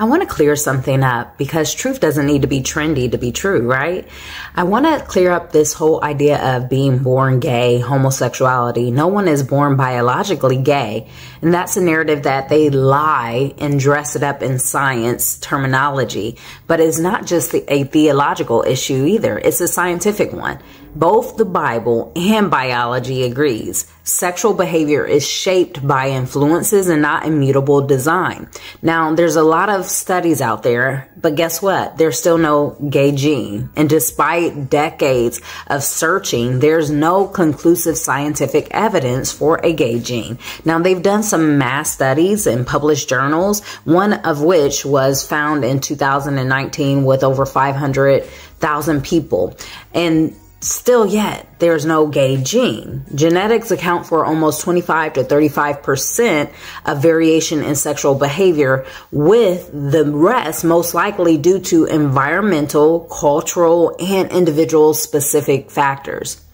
I want to clear something up because truth doesn't need to be trendy to be true, right? I want to clear up this whole idea of being born gay, homosexuality. No one is born biologically gay. And that's a narrative that they lie and dress it up in science terminology. But it's not just a theological issue either. It's a scientific one. Both the Bible and biology agrees. Sexual behavior is shaped by influences and not immutable design. Now, there's a lot of studies out there, but guess what? There's still no gay gene. And despite decades of searching, there's no conclusive scientific evidence for a gay gene. Now, they've done some mass studies in published journals, one of which was found in 2019 with over 500,000 people. And Still yet, there's no gay gene. Genetics account for almost 25 to 35% of variation in sexual behavior, with the rest most likely due to environmental, cultural, and individual specific factors.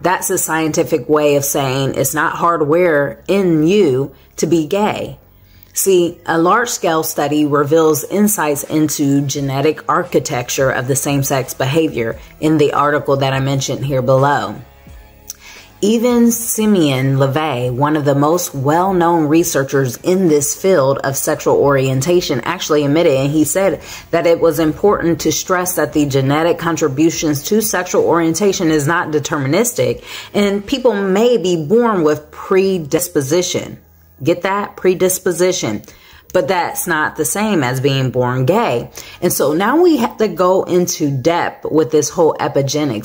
That's a scientific way of saying it's not hardware in you to be gay. See, a large scale study reveals insights into genetic architecture of the same sex behavior in the article that I mentioned here below. Even Simeon LeVay, one of the most well known researchers in this field of sexual orientation, actually admitted and he said that it was important to stress that the genetic contributions to sexual orientation is not deterministic and people may be born with predisposition. Get that? Predisposition. But that's not the same as being born gay. And so now we have to go into depth with this whole epigenetics.